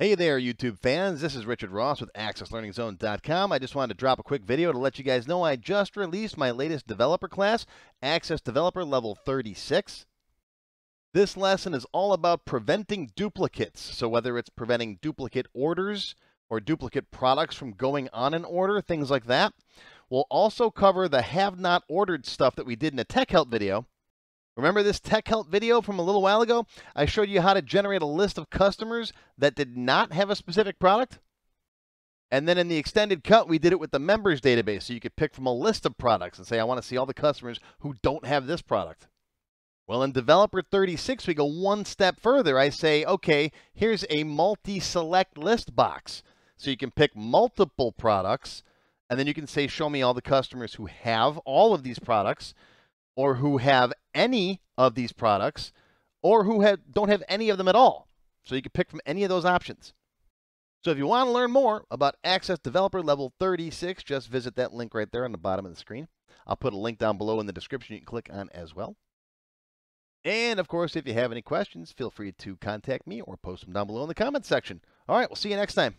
Hey there, YouTube fans. This is Richard Rost with AccessLearningZone.com. I just wanted to drop a quick video to let you guys know I just released my latest developer class, Access Developer Level 36. This lesson is all about preventing duplicates. So whether it's preventing duplicate orders or duplicate products from going on an order, things like that. We'll also cover the have not ordered stuff that we did in a tech help video. Remember this tech help video from a little while ago? I showed you how to generate a list of customers that did not have a specific product. And then in the extended cut, we did it with the members database. So you could pick from a list of products and say, I want to see all the customers who don't have this product. Well, in Developer 36, we go one step further. I say, okay, here's a multi-select list box. So you can pick multiple products, and then you can say, show me all the customers who have all of these products, or who have any of these products, or who have, don't have any of them at all. So you can pick from any of those options. So if you want to learn more about Access Developer Level 36, just visit that link right there on the bottom of the screen. I'll put a link down below in the description you can click on as well. And of course, if you have any questions, feel free to contact me or post them down below in the comments section. All right, we'll see you next time.